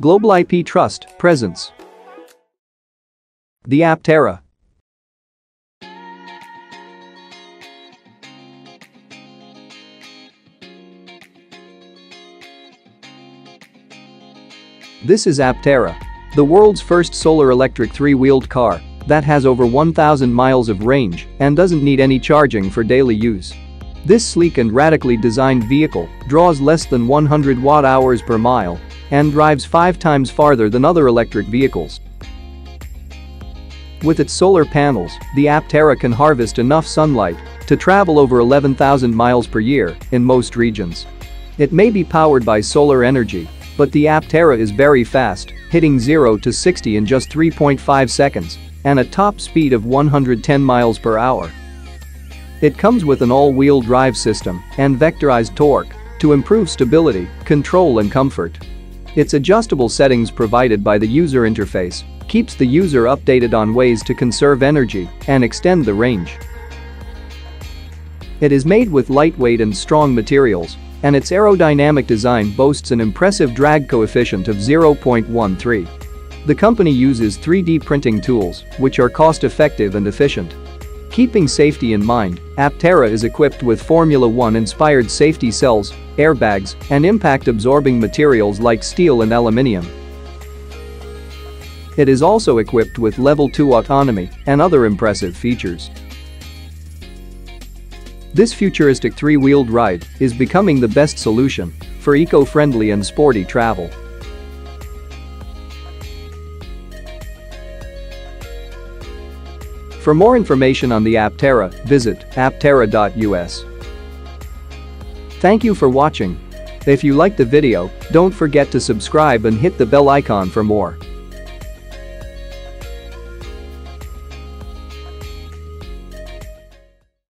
Global IP Trust Presents the Aptera. This is Aptera, the world's first solar electric three-wheeled car that has over 1,000 miles of range and doesn't need any charging for daily use. This sleek and radically designed vehicle draws less than 100 watt-hours per mile and drives five times farther than other electric vehicles. With its solar panels, the Aptera can harvest enough sunlight to travel over 11,000 miles per year in most regions. It may be powered by solar energy, but the Aptera is very fast, hitting 0 to 60 in just 3.5 seconds and a top speed of 110 miles per hour. It comes with an all-wheel drive system and vectorized torque to improve stability, control and comfort. Its adjustable settings provided by the user interface keeps the user updated on ways to conserve energy and extend the range. It is made with lightweight and strong materials, and its aerodynamic design boasts an impressive drag coefficient of 0.13. The company uses 3D printing tools, which are cost-effective and efficient. Keeping safety in mind, Aptera is equipped with Formula One-inspired safety cells, airbags, and impact-absorbing materials like steel and aluminium. It is also equipped with Level 2 autonomy and other impressive features. This futuristic three-wheeled ride is becoming the best solution for eco-friendly and sporty travel. For more information on the Aptera, visit aptera.us. Thank you for watching. If you liked the video, don't forget to subscribe and hit the bell icon for more.